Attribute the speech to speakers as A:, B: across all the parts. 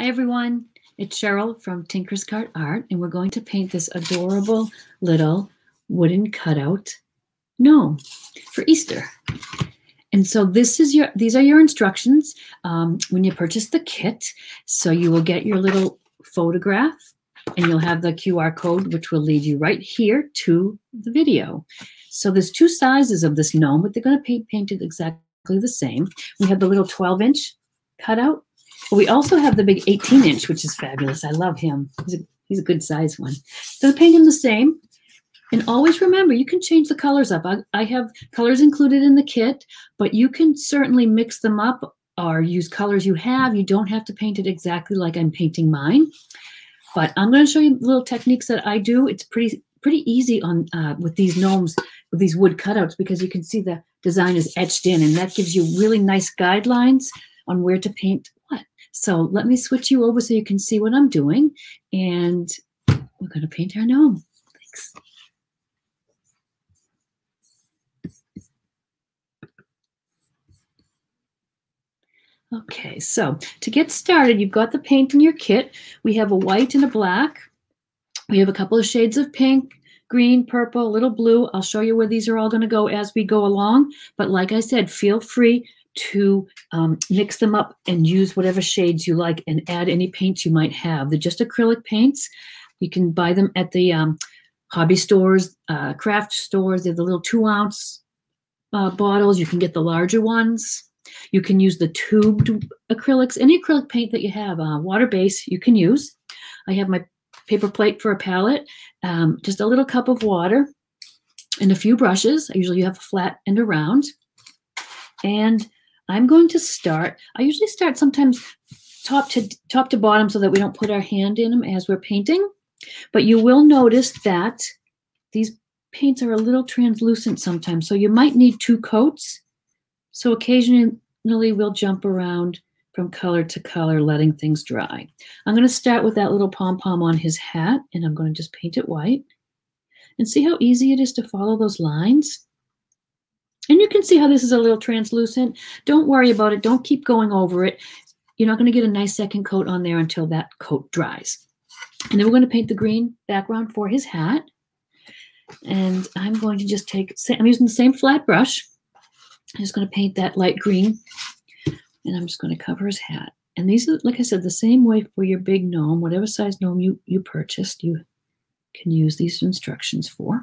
A: Hi everyone, it's Cheryl from Tinker's Cart Art and we're going to paint this adorable little wooden cutout gnome for Easter. And so this is your these are your instructions um, when you purchase the kit. So you will get your little photograph and you'll have the QR code which will lead you right here to the video. So there's two sizes of this gnome, but they're going to paint painted exactly the same. We have the little 12 inch cutout but we also have the big 18 inch, which is fabulous. I love him. He's a, he's a good size one. So paint him the same. And always remember, you can change the colors up. I, I have colors included in the kit, but you can certainly mix them up or use colors you have. You don't have to paint it exactly like I'm painting mine. But I'm going to show you little techniques that I do. It's pretty pretty easy on uh, with these gnomes, with these wood cutouts, because you can see the design is etched in, and that gives you really nice guidelines on where to paint so let me switch you over so you can see what I'm doing. And we're going to paint our gnome. Thanks. Okay, so to get started, you've got the paint in your kit. We have a white and a black. We have a couple of shades of pink, green, purple, a little blue. I'll show you where these are all going to go as we go along. But like I said, feel free to um, mix them up and use whatever shades you like and add any paints you might have. They're just acrylic paints. You can buy them at the um, hobby stores, uh, craft stores. They're the little two ounce uh, bottles. You can get the larger ones. You can use the tubed acrylics, any acrylic paint that you have, uh, water base, you can use. I have my paper plate for a palette, um, just a little cup of water and a few brushes. I usually have a flat and a round. And I'm going to start, I usually start sometimes top to top to bottom so that we don't put our hand in them as we're painting. But you will notice that these paints are a little translucent sometimes. So you might need two coats. So occasionally we'll jump around from color to color, letting things dry. I'm going to start with that little pom-pom on his hat, and I'm going to just paint it white. And see how easy it is to follow those lines? And you can see how this is a little translucent. Don't worry about it. Don't keep going over it. You're not going to get a nice second coat on there until that coat dries. And then we're going to paint the green background for his hat. And I'm going to just take, I'm using the same flat brush. I'm just going to paint that light green. And I'm just going to cover his hat. And these are, like I said, the same way for your big gnome, whatever size gnome you, you purchased, you can use these instructions for.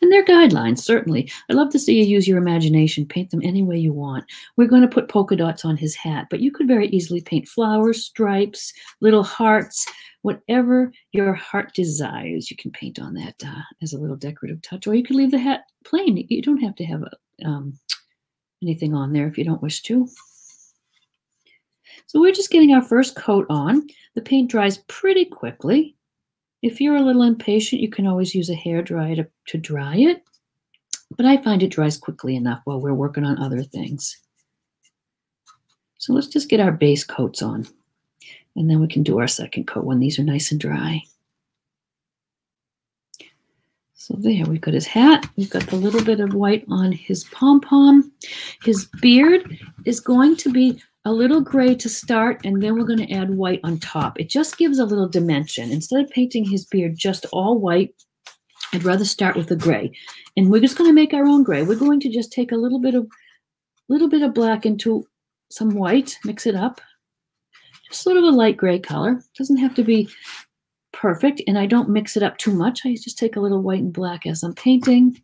A: And they're guidelines, certainly. I'd love to see you use your imagination, paint them any way you want. We're going to put polka dots on his hat, but you could very easily paint flowers, stripes, little hearts, whatever your heart desires, you can paint on that uh, as a little decorative touch. Or you could leave the hat plain. You don't have to have a, um, anything on there if you don't wish to. So we're just getting our first coat on. The paint dries pretty quickly. If you're a little impatient, you can always use a hair dryer to, to dry it. But I find it dries quickly enough while we're working on other things. So let's just get our base coats on. And then we can do our second coat when these are nice and dry. So there, we've got his hat. We've got the little bit of white on his pom-pom. His beard is going to be a little gray to start, and then we're going to add white on top. It just gives a little dimension. Instead of painting his beard just all white, I'd rather start with the gray. And we're just going to make our own gray. We're going to just take a little bit of little bit of black into some white, mix it up. Just sort of a light gray color. Doesn't have to be perfect, and I don't mix it up too much. I just take a little white and black as I'm painting.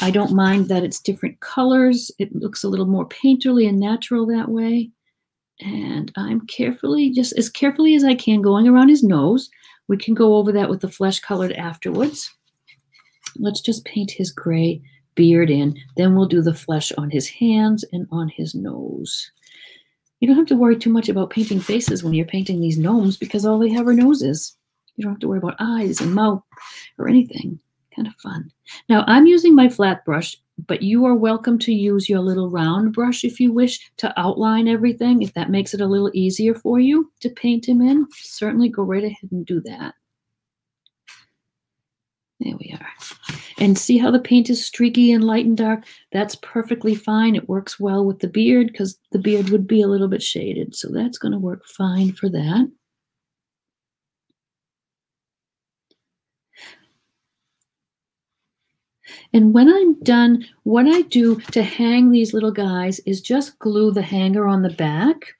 A: I don't mind that it's different colors. It looks a little more painterly and natural that way. And I'm carefully, just as carefully as I can, going around his nose. We can go over that with the flesh colored afterwards. Let's just paint his gray beard in. Then we'll do the flesh on his hands and on his nose. You don't have to worry too much about painting faces when you're painting these gnomes because all they have are noses. You don't have to worry about eyes and mouth or anything. Kind of fun. Now I'm using my flat brush but you are welcome to use your little round brush if you wish to outline everything. If that makes it a little easier for you to paint him in, certainly go right ahead and do that. There we are. And see how the paint is streaky and light and dark? That's perfectly fine. It works well with the beard because the beard would be a little bit shaded. So that's going to work fine for that. And when I'm done, what I do to hang these little guys is just glue the hanger on the back.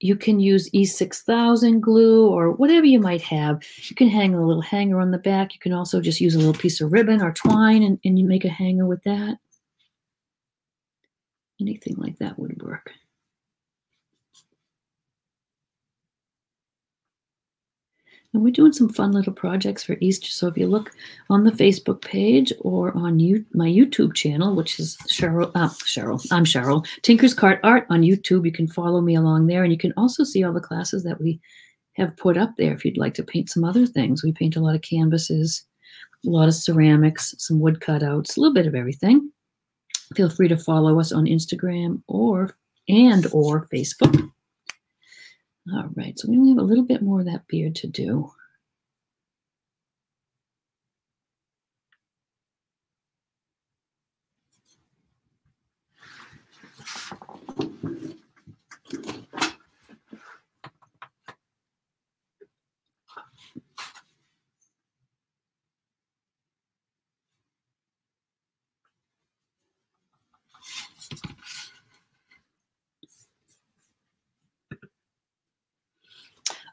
A: You can use E6000 glue or whatever you might have. You can hang a little hanger on the back. You can also just use a little piece of ribbon or twine and, and you make a hanger with that. Anything like that would work. And we're doing some fun little projects for Easter. So if you look on the Facebook page or on you, my YouTube channel, which is Cheryl, uh, Cheryl, I'm Cheryl, Tinker's Cart Art on YouTube, you can follow me along there. And you can also see all the classes that we have put up there if you'd like to paint some other things. We paint a lot of canvases, a lot of ceramics, some wood cutouts, a little bit of everything. Feel free to follow us on Instagram or and or Facebook. All right, so we only have a little bit more of that beard to do.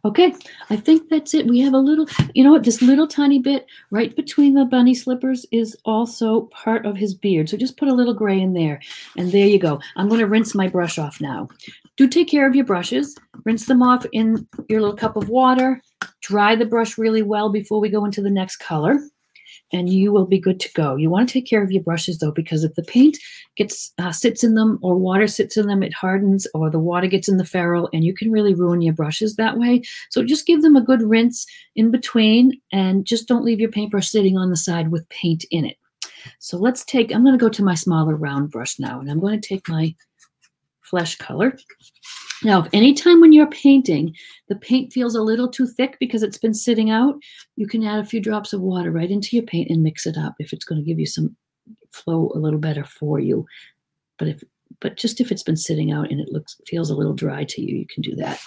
A: Okay, I think that's it. We have a little, you know what, this little tiny bit right between the bunny slippers is also part of his beard. So just put a little gray in there. And there you go. I'm going to rinse my brush off now. Do take care of your brushes. Rinse them off in your little cup of water. Dry the brush really well before we go into the next color and you will be good to go. You want to take care of your brushes though, because if the paint gets uh, sits in them or water sits in them, it hardens or the water gets in the ferrule and you can really ruin your brushes that way. So just give them a good rinse in between and just don't leave your paintbrush sitting on the side with paint in it. So let's take, I'm going to go to my smaller round brush now and I'm going to take my flesh color now, if any time when you're painting, the paint feels a little too thick because it's been sitting out, you can add a few drops of water right into your paint and mix it up if it's going to give you some flow a little better for you. But if but just if it's been sitting out and it looks feels a little dry to you, you can do that.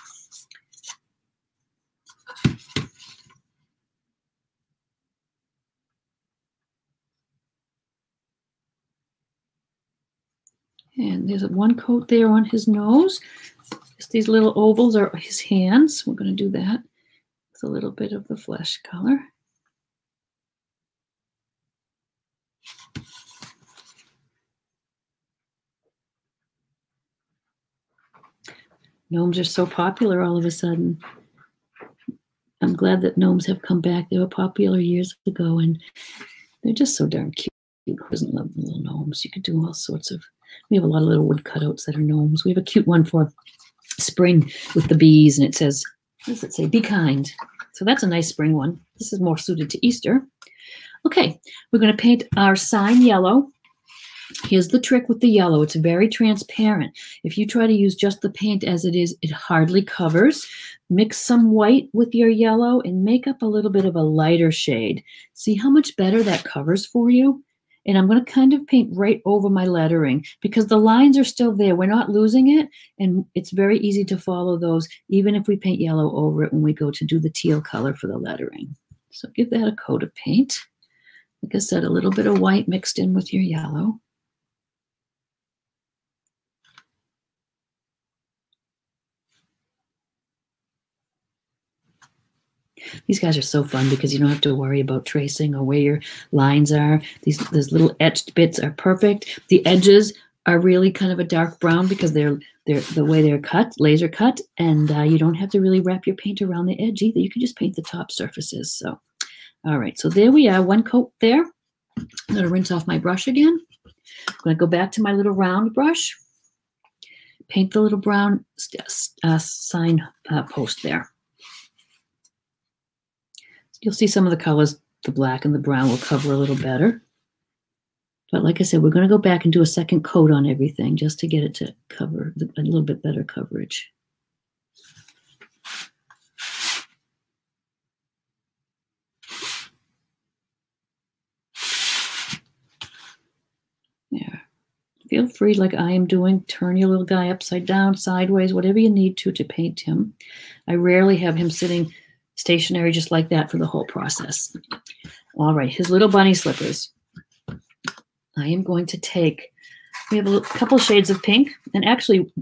A: And there's one coat there on his nose. These little ovals are his hands. We're going to do that with a little bit of the flesh color. Gnomes are so popular all of a sudden. I'm glad that gnomes have come back. They were popular years ago, and they're just so darn cute. Who doesn't love little gnomes? You could do all sorts of. We have a lot of little wood cutouts that are gnomes. We have a cute one for spring with the bees, and it says, what does it say? Be kind. So that's a nice spring one. This is more suited to Easter. Okay, we're going to paint our sign yellow. Here's the trick with the yellow. It's very transparent. If you try to use just the paint as it is, it hardly covers. Mix some white with your yellow and make up a little bit of a lighter shade. See how much better that covers for you? And I'm going to kind of paint right over my lettering because the lines are still there. We're not losing it, and it's very easy to follow those even if we paint yellow over it when we go to do the teal color for the lettering. So give that a coat of paint. Like I said, a little bit of white mixed in with your yellow. These guys are so fun because you don't have to worry about tracing or where your lines are. These those little etched bits are perfect. The edges are really kind of a dark brown because they're they're the way they're cut, laser cut, and uh, you don't have to really wrap your paint around the edge either. You can just paint the top surfaces. So, all right, so there we are, one coat there. I'm to rinse off my brush again. I'm to go back to my little round brush, paint the little brown uh, sign uh, post there. You'll see some of the colors, the black and the brown will cover a little better. But like I said, we're going to go back and do a second coat on everything just to get it to cover a little bit better coverage. Feel free, like I am doing, turn your little guy upside down, sideways, whatever you need to to paint him. I rarely have him sitting stationary just like that for the whole process. All right, his little bunny slippers. I am going to take, we have a couple shades of pink, and actually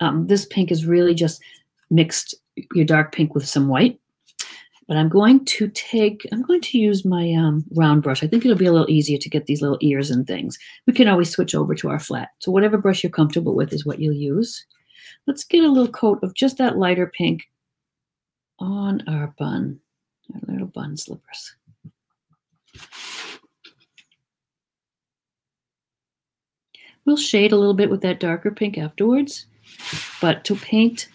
A: um, this pink is really just mixed your dark pink with some white. But I'm going to take, I'm going to use my um, round brush. I think it'll be a little easier to get these little ears and things. We can always switch over to our flat. So whatever brush you're comfortable with is what you'll use. Let's get a little coat of just that lighter pink on our bun, our little bun slippers. We'll shade a little bit with that darker pink afterwards, but to paint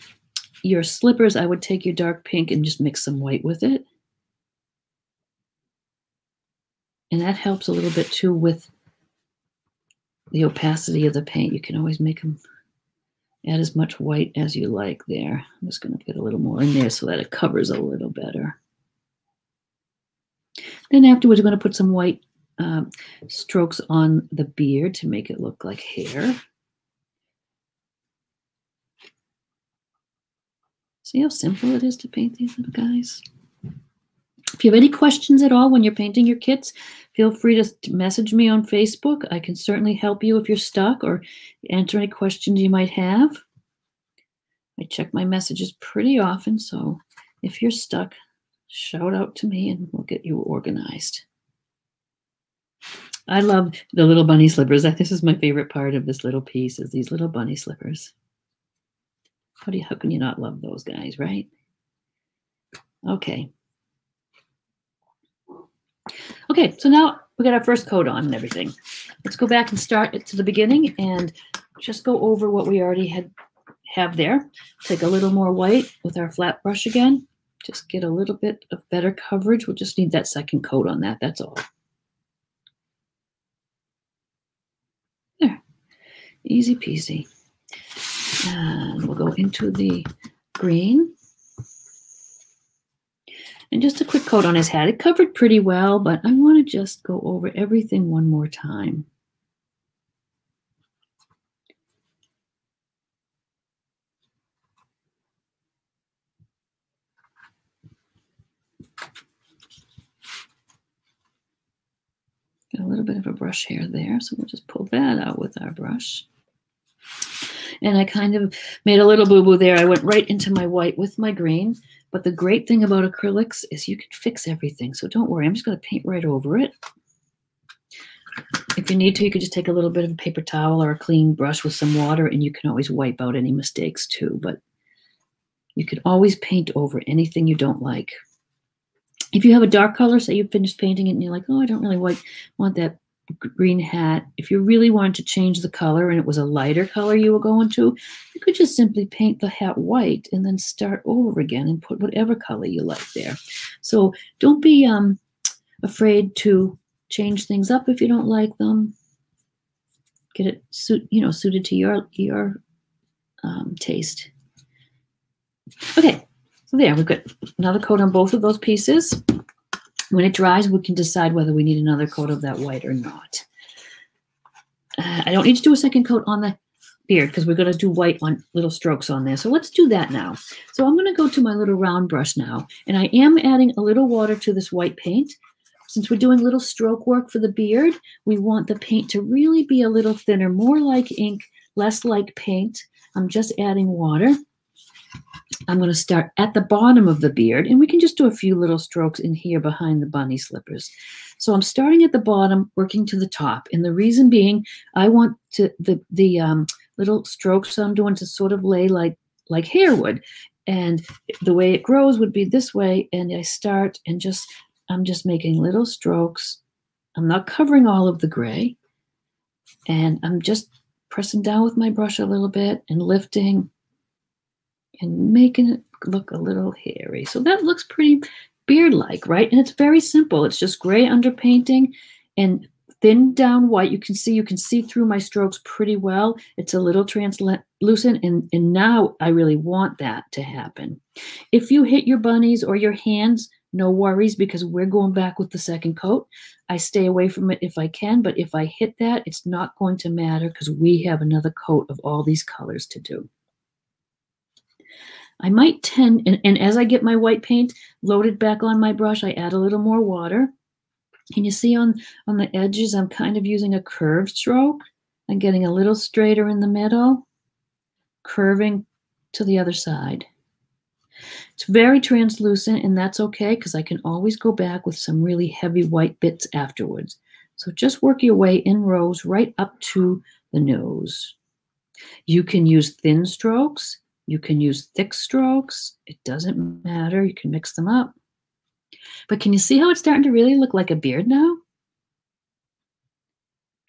A: your slippers, I would take your dark pink and just mix some white with it. And that helps a little bit too with the opacity of the paint. You can always make them add as much white as you like there. I'm just going to get a little more in there so that it covers a little better. Then afterwards, we're going to put some white um, strokes on the beard to make it look like hair. See how simple it is to paint these little guys? If you have any questions at all when you're painting your kits, feel free to message me on Facebook. I can certainly help you if you're stuck or answer any questions you might have. I check my messages pretty often, so if you're stuck, shout out to me and we'll get you organized. I love the little bunny slippers. This is my favorite part of this little piece is these little bunny slippers. How do you, how can you not love those guys, right? Okay. Okay, so now we got our first coat on and everything. Let's go back and start it to the beginning and just go over what we already had have there. Take a little more white with our flat brush again. Just get a little bit of better coverage. We'll just need that second coat on that, that's all. There, easy peasy. And we'll go into the green. And just a quick coat on his head. It covered pretty well, but I want to just go over everything one more time. Got a little bit of a brush hair there, so we'll just pull that out with our brush and I kind of made a little boo-boo there. I went right into my white with my green. But the great thing about acrylics is you can fix everything. So don't worry, I'm just going to paint right over it. If you need to, you could just take a little bit of a paper towel or a clean brush with some water and you can always wipe out any mistakes too. But you can always paint over anything you don't like. If you have a dark color, say you finished painting it and you're like, oh, I don't really want that green hat, if you really wanted to change the color and it was a lighter color you were going to, you could just simply paint the hat white and then start over again and put whatever color you like there. So don't be um, afraid to change things up if you don't like them. Get it suit, you know, suited to your your um, taste. Okay, so there we've got another coat on both of those pieces. When it dries, we can decide whether we need another coat of that white or not. Uh, I don't need to do a second coat on the beard because we're going to do white on little strokes on there. So let's do that now. So I'm going to go to my little round brush now, and I am adding a little water to this white paint. Since we're doing little stroke work for the beard, we want the paint to really be a little thinner, more like ink, less like paint. I'm just adding water. I'm going to start at the bottom of the beard, and we can just do a few little strokes in here behind the bunny slippers. So I'm starting at the bottom, working to the top, and the reason being, I want to the the um, little strokes I'm doing to sort of lay like like hair would, and the way it grows would be this way. And I start and just I'm just making little strokes. I'm not covering all of the gray, and I'm just pressing down with my brush a little bit and lifting and making it look a little hairy. So that looks pretty beard-like, right? And it's very simple. It's just gray underpainting and thin down white. You can see, you can see through my strokes pretty well. It's a little translucent and, and now I really want that to happen. If you hit your bunnies or your hands, no worries because we're going back with the second coat. I stay away from it if I can, but if I hit that, it's not going to matter because we have another coat of all these colors to do. I might tend, and, and as I get my white paint loaded back on my brush, I add a little more water. Can you see on, on the edges, I'm kind of using a curved stroke. I'm getting a little straighter in the middle, curving to the other side. It's very translucent, and that's okay because I can always go back with some really heavy white bits afterwards. So just work your way in rows right up to the nose. You can use thin strokes. You can use thick strokes. It doesn't matter. You can mix them up. But can you see how it's starting to really look like a beard now?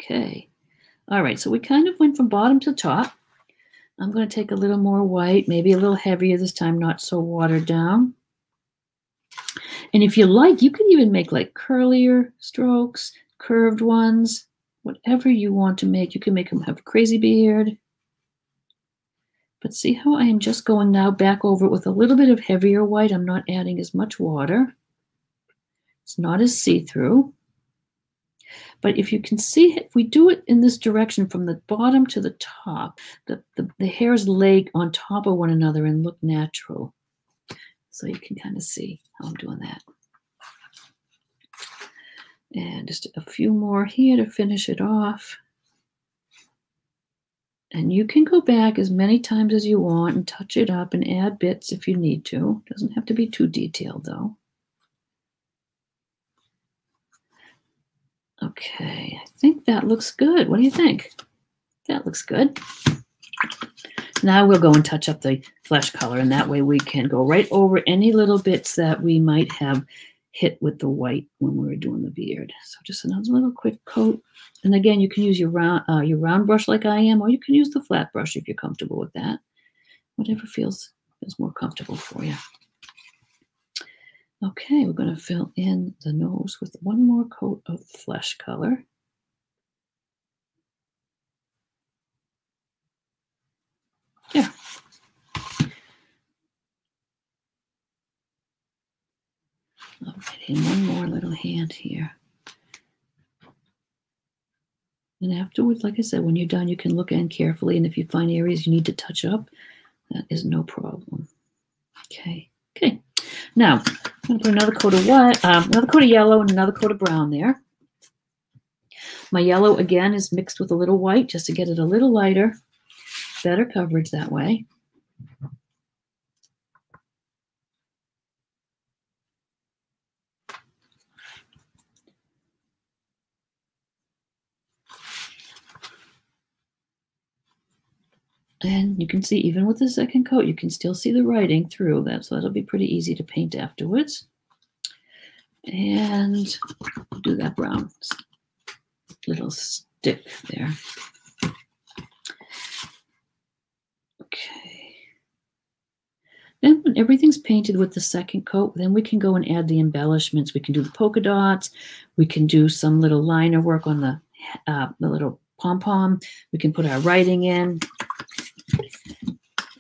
A: Okay. All right, so we kind of went from bottom to top. I'm going to take a little more white, maybe a little heavier this time, not so watered down. And if you like, you can even make like curlier strokes, curved ones, whatever you want to make. You can make them have a crazy beard. But see how I am just going now back over it with a little bit of heavier white. I'm not adding as much water. It's not as see-through. But if you can see, if we do it in this direction from the bottom to the top, the, the, the hairs lay on top of one another and look natural. So you can kind of see how I'm doing that. And just a few more here to finish it off. And you can go back as many times as you want and touch it up and add bits if you need to. Doesn't have to be too detailed though. Okay, I think that looks good. What do you think? That looks good. Now we'll go and touch up the flesh color, and that way we can go right over any little bits that we might have hit with the white when we were doing the beard. So just another little quick coat. And again, you can use your round, uh, your round brush like I am, or you can use the flat brush if you're comfortable with that. Whatever feels, feels more comfortable for you. Okay, we're going to fill in the nose with one more coat of flesh color. Yeah. Okay, and one more little hand here. And afterwards, like I said, when you're done, you can look in carefully. And if you find areas you need to touch up, that is no problem. Okay. Okay. Now, I'm going to put another coat of white, um, another coat of yellow and another coat of brown there. My yellow, again, is mixed with a little white just to get it a little lighter. Better coverage that way. And you can see even with the second coat, you can still see the writing through that. So that'll be pretty easy to paint afterwards. And do that brown little stick there. Okay. Then when everything's painted with the second coat, then we can go and add the embellishments. We can do the polka dots. We can do some little liner work on the, uh, the little pom-pom. We can put our writing in.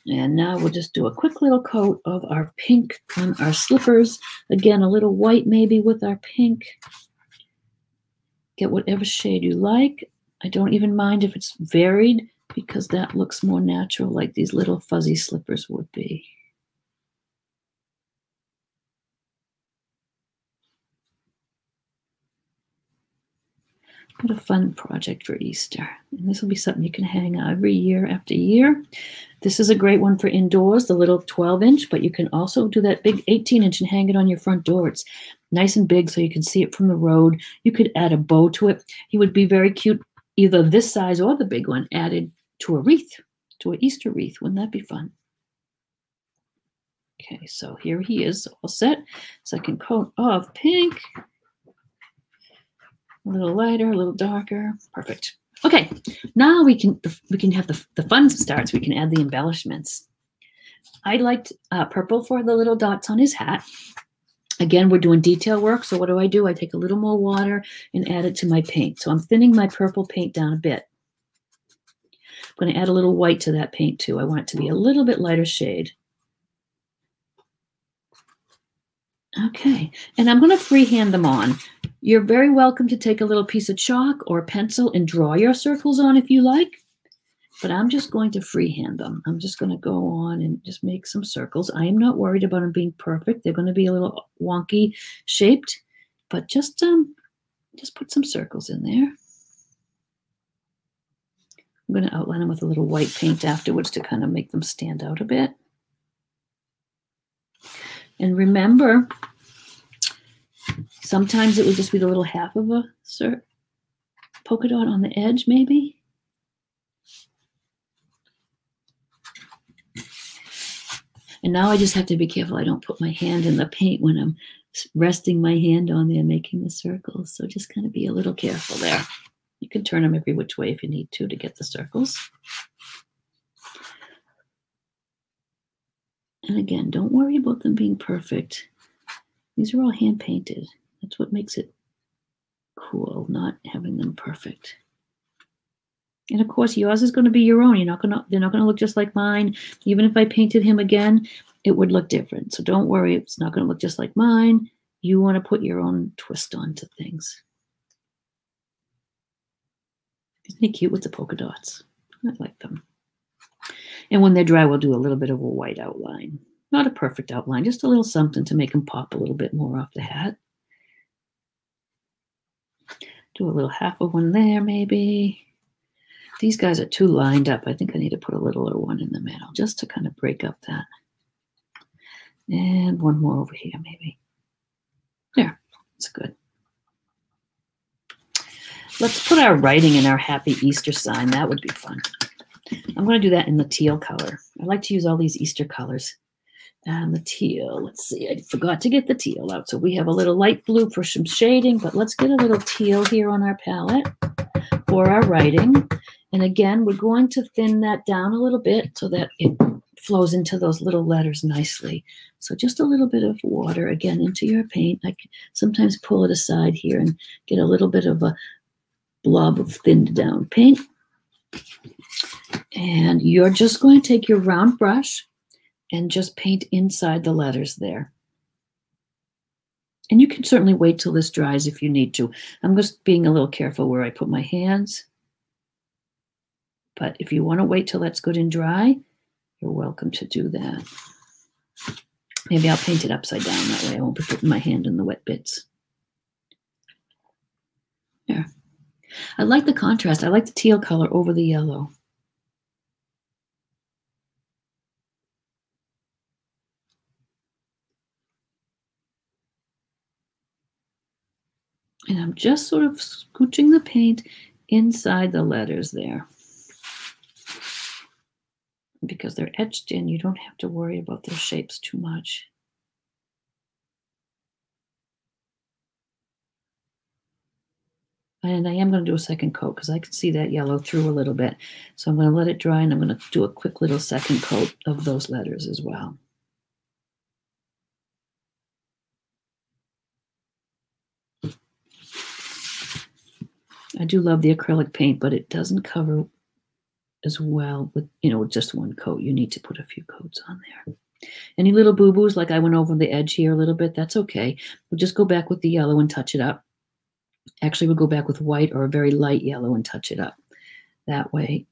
A: And now we'll just do a quick little coat of our pink on our slippers. Again, a little white maybe with our pink. Get whatever shade you like. I don't even mind if it's varied because that looks more natural like these little fuzzy slippers would be. What a fun project for Easter. And this will be something you can hang every year after year. This is a great one for indoors, the little 12 inch, but you can also do that big 18 inch and hang it on your front door. It's nice and big so you can see it from the road. You could add a bow to it. He would be very cute, either this size or the big one, added to a wreath, to an Easter wreath. Wouldn't that be fun? Okay, so here he is all set. Second coat of pink. A little lighter, a little darker. Perfect. Okay, now we can we can have the, the fun starts. We can add the embellishments. I liked uh, purple for the little dots on his hat. Again, we're doing detail work. So what do I do? I take a little more water and add it to my paint. So I'm thinning my purple paint down a bit. I'm going to add a little white to that paint too. I want it to be a little bit lighter shade. Okay, and I'm going to freehand them on. You're very welcome to take a little piece of chalk or pencil and draw your circles on if you like, but I'm just going to freehand them. I'm just going to go on and just make some circles. I am not worried about them being perfect. They're going to be a little wonky shaped, but just um, just put some circles in there. I'm going to outline them with a little white paint afterwards to kind of make them stand out a bit. And remember, sometimes it would just be the little half of a polka dot on the edge, maybe. And now I just have to be careful I don't put my hand in the paint when I'm resting my hand on there making the circles. So just kind of be a little careful there. You can turn them every which way if you need to to get the circles. And again, don't worry about them being perfect. These are all hand painted. That's what makes it cool, not having them perfect. And of course, yours is going to be your own. You're not going to, they're not going to look just like mine. Even if I painted him again, it would look different. So don't worry, it's not going to look just like mine. You want to put your own twist onto things. Isn't he cute with the polka dots? I like them. And when they're dry, we'll do a little bit of a white outline. Not a perfect outline, just a little something to make them pop a little bit more off the hat. Do a little half of one there, maybe. These guys are too lined up. I think I need to put a littler one in the middle just to kind of break up that. And one more over here, maybe. There, that's good. Let's put our writing in our happy Easter sign. That would be fun. I'm going to do that in the teal color. I like to use all these Easter colors. And the teal, let's see, I forgot to get the teal out. So we have a little light blue for some shading, but let's get a little teal here on our palette for our writing. And again, we're going to thin that down a little bit so that it flows into those little letters nicely. So just a little bit of water again into your paint. I sometimes pull it aside here and get a little bit of a blob of thinned down paint. And you're just going to take your round brush and just paint inside the letters there. And you can certainly wait till this dries if you need to. I'm just being a little careful where I put my hands. But if you want to wait till that's good and dry, you're welcome to do that. Maybe I'll paint it upside down. That way I won't be putting my hand in the wet bits. There. I like the contrast. I like the teal color over the yellow. And I'm just sort of scooching the paint inside the letters there. Because they're etched in, you don't have to worry about their shapes too much. And I am going to do a second coat because I can see that yellow through a little bit. So I'm going to let it dry and I'm going to do a quick little second coat of those letters as well. I do love the acrylic paint, but it doesn't cover as well with, you know, just one coat. You need to put a few coats on there. Any little boo-boos, like I went over the edge here a little bit, that's okay. We'll just go back with the yellow and touch it up. Actually, we'll go back with white or a very light yellow and touch it up. That way,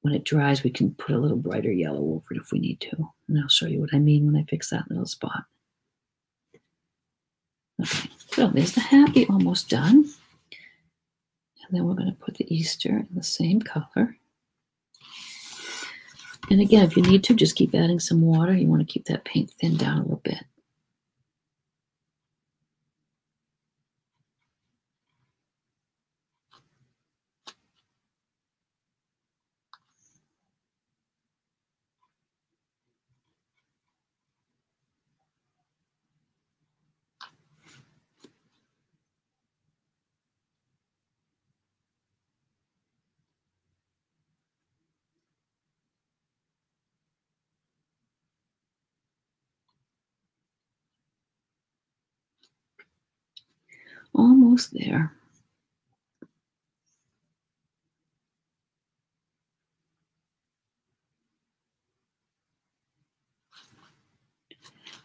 A: when it dries, we can put a little brighter yellow over it if we need to. And I'll show you what I mean when I fix that little spot. Okay, so there's the happy almost done. And then we're going to put the Easter in the same color. And again, if you need to, just keep adding some water. You want to keep that paint thinned down a little bit. Almost there.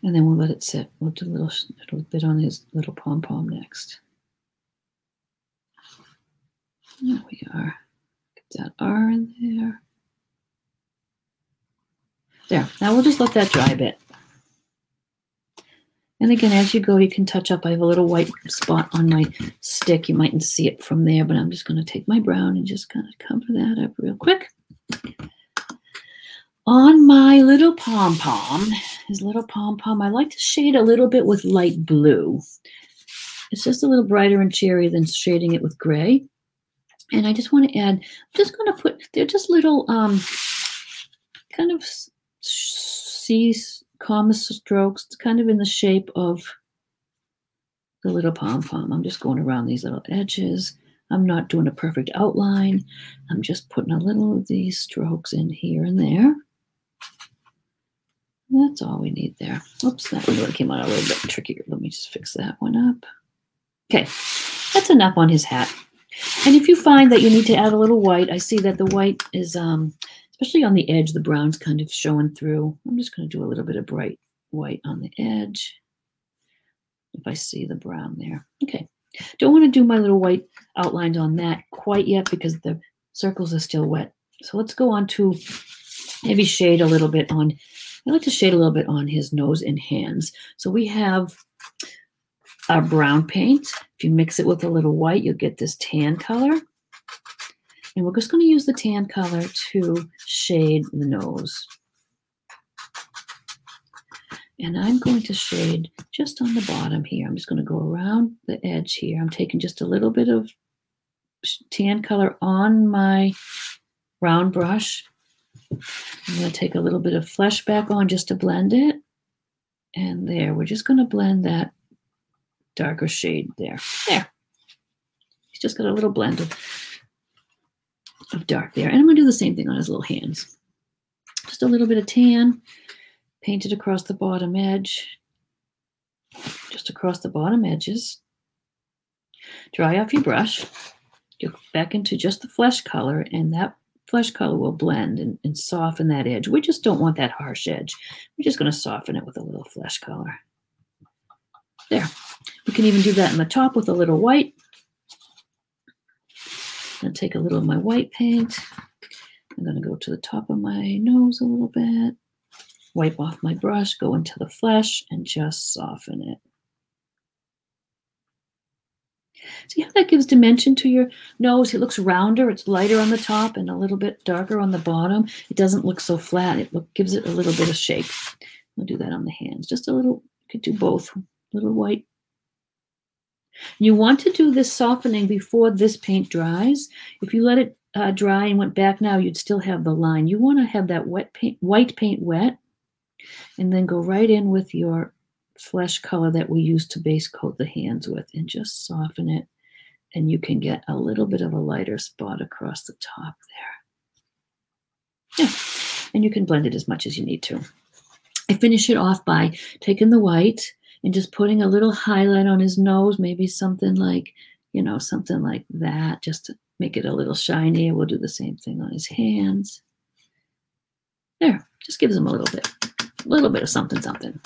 A: And then we'll let it sit. We'll do a little, little bit on his little pom-pom next. There we are. Get that R in there. There. Now we'll just let that dry a bit. And again, as you go, you can touch up. I have a little white spot on my stick. You mightn't see it from there, but I'm just going to take my brown and just kind of cover that up real quick. On my little pom-pom, his little pom-pom, I like to shade a little bit with light blue. It's just a little brighter and cherry than shading it with gray. And I just want to add, I'm just going to put, they're just little um, kind of C comma strokes, kind of in the shape of the little pom-pom. I'm just going around these little edges. I'm not doing a perfect outline. I'm just putting a little of these strokes in here and there. That's all we need there. Oops, that one came out a little bit trickier. Let me just fix that one up. Okay, that's enough on his hat. And if you find that you need to add a little white, I see that the white is, um, especially on the edge, the brown's kind of showing through. I'm just going to do a little bit of bright white on the edge. If I see the brown there. Okay, don't want to do my little white outlines on that quite yet because the circles are still wet. So let's go on to maybe shade a little bit on, I like to shade a little bit on his nose and hands. So we have our brown paint. If you mix it with a little white, you'll get this tan color. And we're just going to use the tan color to shade the nose. And I'm going to shade just on the bottom here. I'm just going to go around the edge here. I'm taking just a little bit of tan color on my round brush. I'm going to take a little bit of flesh back on just to blend it. And there, we're just going to blend that darker shade there. There. He's just got a little blend of, of dark there. And I'm going to do the same thing on his little hands. Just a little bit of tan painted across the bottom edge, just across the bottom edges. Dry off your brush. Go back into just the flesh color, and that flesh color will blend and, and soften that edge. We just don't want that harsh edge. We're just going to soften it with a little flesh color. There. We can even do that in the top with a little white. I'm going to take a little of my white paint. I'm going to go to the top of my nose a little bit wipe off my brush, go into the flesh, and just soften it. See how that gives dimension to your nose? It looks rounder, it's lighter on the top and a little bit darker on the bottom. It doesn't look so flat. It look, gives it a little bit of shape. We'll do that on the hands. Just a little, you could do both. Little white. You want to do this softening before this paint dries. If you let it uh, dry and went back now, you'd still have the line. You want to have that wet paint, white paint wet and then go right in with your flesh color that we use to base coat the hands with and just soften it. And you can get a little bit of a lighter spot across the top there. Yeah, and you can blend it as much as you need to. I finish it off by taking the white and just putting a little highlight on his nose, maybe something like, you know, something like that, just to make it a little shiny. We'll do the same thing on his hands. There, just gives him a little bit a little bit of something, something.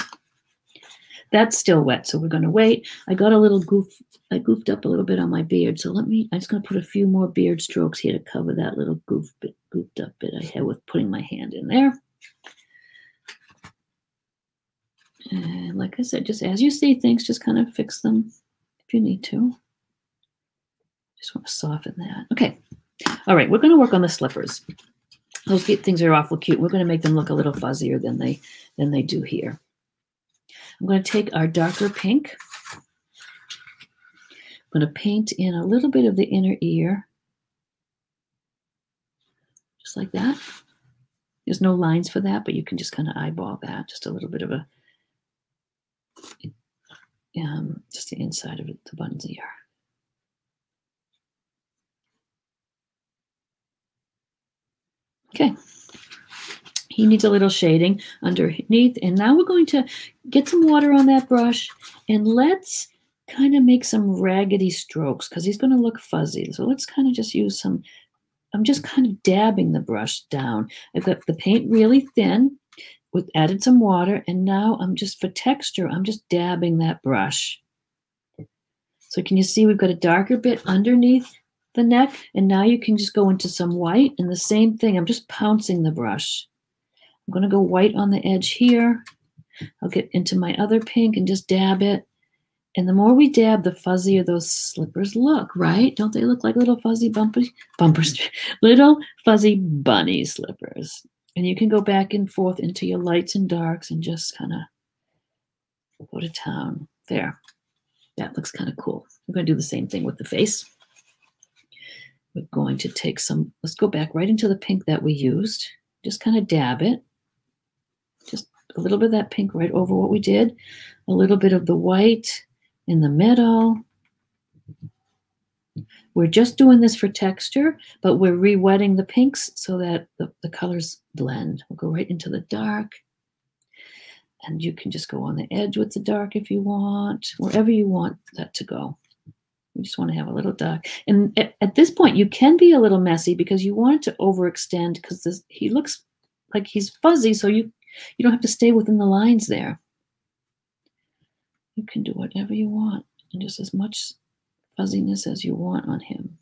A: That's still wet, so we're going to wait. I got a little goof, I goofed up a little bit on my beard, so let me, I'm just going to put a few more beard strokes here to cover that little goof bit, goofed up bit I had with putting my hand in there. And like I said, just as you see things, just kind of fix them if you need to. Just want to soften that. Okay. All right, we're going to work on the slippers those things are awful cute. We're going to make them look a little fuzzier than they than they do here. I'm going to take our darker pink. I'm going to paint in a little bit of the inner ear. Just like that. There's no lines for that, but you can just kind of eyeball that. Just a little bit of a, um, just the inside of the bun's ear. Okay. He needs a little shading underneath. And now we're going to get some water on that brush and let's kind of make some raggedy strokes because he's going to look fuzzy. So let's kind of just use some, I'm just kind of dabbing the brush down. I've got the paint really thin with added some water, and now I'm just for texture, I'm just dabbing that brush. So can you see we've got a darker bit underneath the neck, and now you can just go into some white, and the same thing, I'm just pouncing the brush. I'm gonna go white on the edge here. I'll get into my other pink and just dab it. And the more we dab, the fuzzier those slippers look, right? Don't they look like little fuzzy bumpers? Bumpers, little fuzzy bunny slippers. And you can go back and forth into your lights and darks and just kind of go to town. There. That looks kind of cool. We're going to do the same thing with the face. We're going to take some, let's go back right into the pink that we used. Just kind of dab it. Just a little bit of that pink right over what we did. A little bit of the white in the middle. We're just doing this for texture, but we're re-wetting the pinks so that the, the colors blend. We'll go right into the dark. And you can just go on the edge with the dark if you want, wherever you want that to go. You just want to have a little dark. And at, at this point, you can be a little messy because you want it to overextend because he looks like he's fuzzy, so you, you don't have to stay within the lines there. You can do whatever you want and just as much fuzziness as you want on him.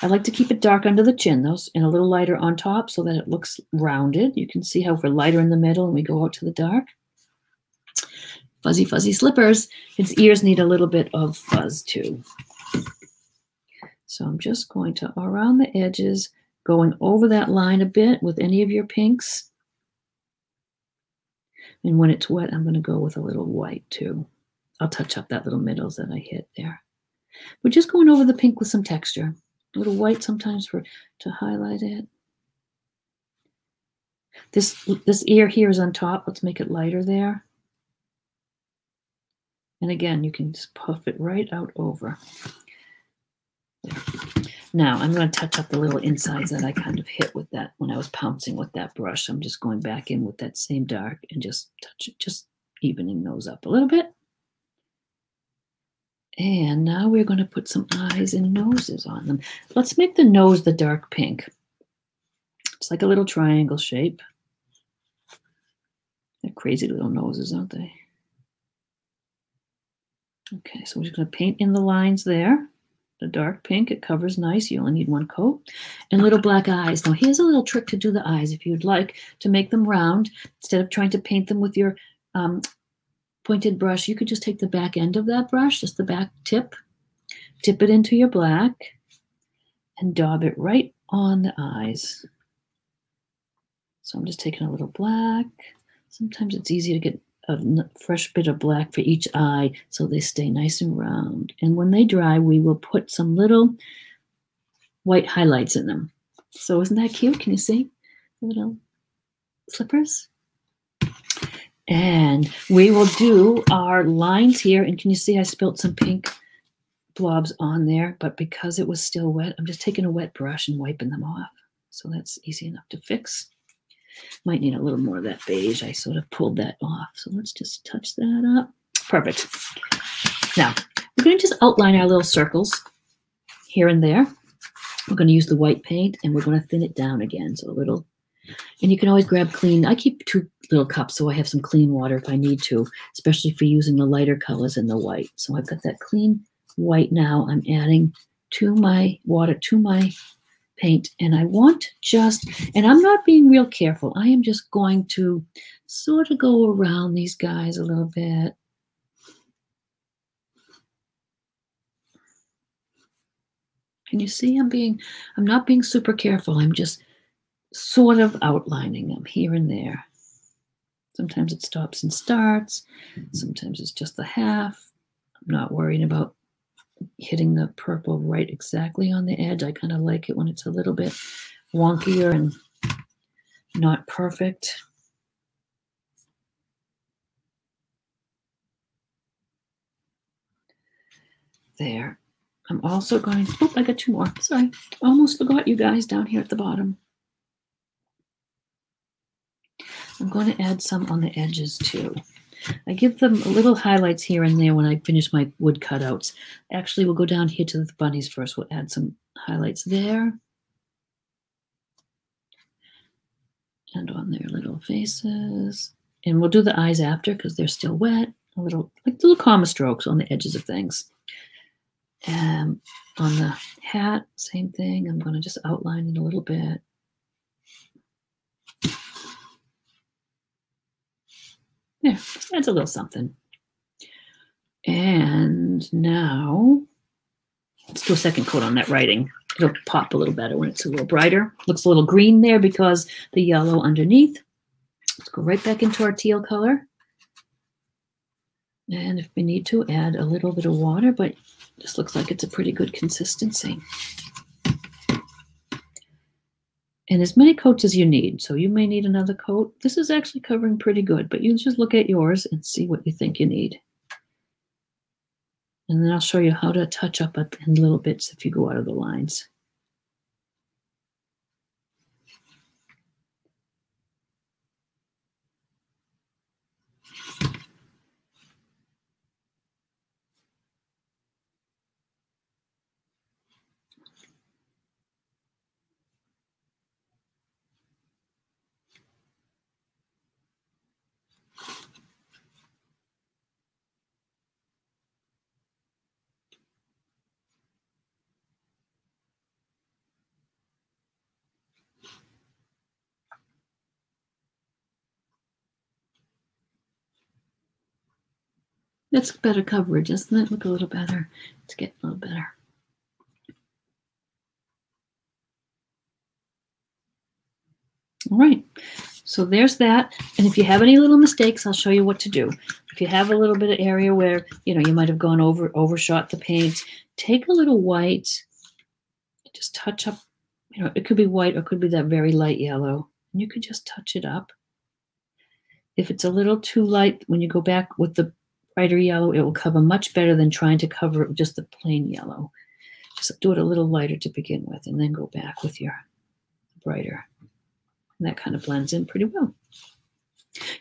A: I like to keep it dark under the chin, though, and a little lighter on top so that it looks rounded. You can see how we're lighter in the middle and we go out to the dark. Fuzzy, fuzzy slippers. His ears need a little bit of fuzz, too. So I'm just going to, around the edges, going over that line a bit with any of your pinks. And when it's wet, I'm going to go with a little white, too. I'll touch up that little middle that I hit there. We're just going over the pink with some texture. A little white sometimes for to highlight it. This, this ear here is on top. Let's make it lighter there. And again, you can just puff it right out over. Now I'm going to touch up the little insides that I kind of hit with that when I was pouncing with that brush. I'm just going back in with that same dark and just touch just evening those up a little bit. And now we're going to put some eyes and noses on them. Let's make the nose the dark pink. It's like a little triangle shape. They're crazy little noses, aren't they? Okay, so we're just going to paint in the lines there. The dark pink, it covers nice. You only need one coat. And little black eyes. Now, here's a little trick to do the eyes. If you'd like to make them round, instead of trying to paint them with your um, pointed brush, you could just take the back end of that brush, just the back tip, dip it into your black, and daub it right on the eyes. So I'm just taking a little black. Sometimes it's easy to get a fresh bit of black for each eye so they stay nice and round. And when they dry, we will put some little white highlights in them. So isn't that cute? Can you see the little slippers? And we will do our lines here. And can you see I spilt some pink blobs on there, but because it was still wet, I'm just taking a wet brush and wiping them off. So that's easy enough to fix. Might need a little more of that beige. I sort of pulled that off. So let's just touch that up. Perfect. Now, we're going to just outline our little circles here and there. We're going to use the white paint and we're going to thin it down again. So a little and you can always grab clean. I keep two little cups so I have some clean water if I need to, especially for using the lighter colors and the white. So I've got that clean white now. I'm adding to my water, to my paint. And I want just, and I'm not being real careful. I am just going to sort of go around these guys a little bit. Can you see I'm being, I'm not being super careful. I'm just sort of outlining them here and there. Sometimes it stops and starts. Sometimes it's just the half. I'm not worrying about hitting the purple right exactly on the edge. I kind of like it when it's a little bit wonkier and not perfect. There. I'm also going, oh, I got two more. Sorry. Almost forgot you guys down here at the bottom. I'm going to add some on the edges too. I give them a little highlights here and there when I finish my wood cutouts. Actually, we'll go down here to the bunnies first. We'll add some highlights there. and on their little faces. And we'll do the eyes after because they're still wet. A little, like little comma strokes on the edges of things. And on the hat, same thing. I'm going to just outline it a little bit. Adds a little something. And now let's do a second coat on that writing. It'll pop a little better when it's a little brighter. Looks a little green there because the yellow underneath. Let's go right back into our teal color. And if we need to, add a little bit of water, but this looks like it's a pretty good consistency. And as many coats as you need. So you may need another coat. This is actually covering pretty good, but you just look at yours and see what you think you need. And then I'll show you how to touch up in little bits if you go out of the lines. That's better coverage, doesn't it? Look a little better. It's getting a little better. All right, so there's that. And if you have any little mistakes, I'll show you what to do. If you have a little bit of area where, you know, you might have gone over, overshot the paint, take a little white, just touch up, you know, it could be white or could be that very light yellow. And you could just touch it up. If it's a little too light, when you go back with the brighter yellow, it will cover much better than trying to cover it with just the plain yellow. Just do it a little lighter to begin with and then go back with your brighter. And that kind of blends in pretty well.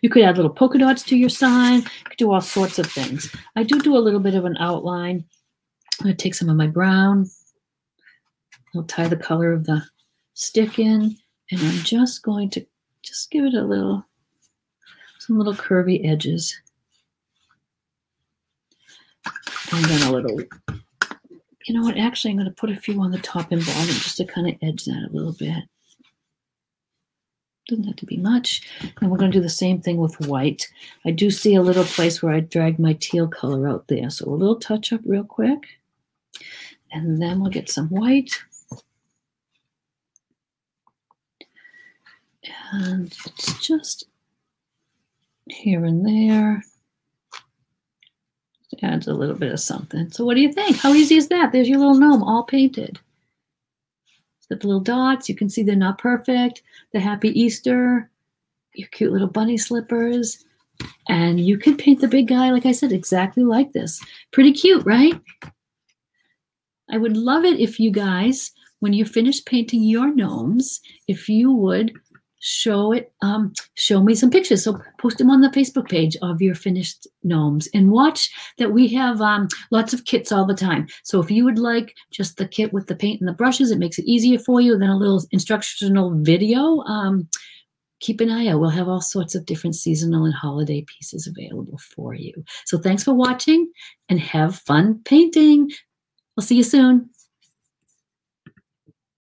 A: You could add little polka dots to your sign. You could do all sorts of things. I do do a little bit of an outline. I'm going to take some of my brown. I'll tie the color of the stick in. And I'm just going to just give it a little, some little curvy edges and then a little, you know what, actually I'm going to put a few on the top and bottom just to kind of edge that a little bit. Doesn't have to be much. And we're going to do the same thing with white. I do see a little place where I dragged my teal color out there. So a little touch up real quick. And then we'll get some white. And it's just here and there adds a little bit of something. So what do you think? How easy is that? There's your little gnome all painted. The little dots, you can see they're not perfect. The happy Easter, your cute little bunny slippers. And you could paint the big guy, like I said, exactly like this. Pretty cute, right? I would love it if you guys, when you're finished painting your gnomes, if you would show it um, show me some pictures. So post them on the facebook page of your finished gnomes and watch that we have um, lots of kits all the time. So if you would like just the kit with the paint and the brushes it makes it easier for you than a little instructional video um, keep an eye out. We'll have all sorts of different seasonal and holiday pieces available for you. So thanks for watching and have fun painting. We'll see you soon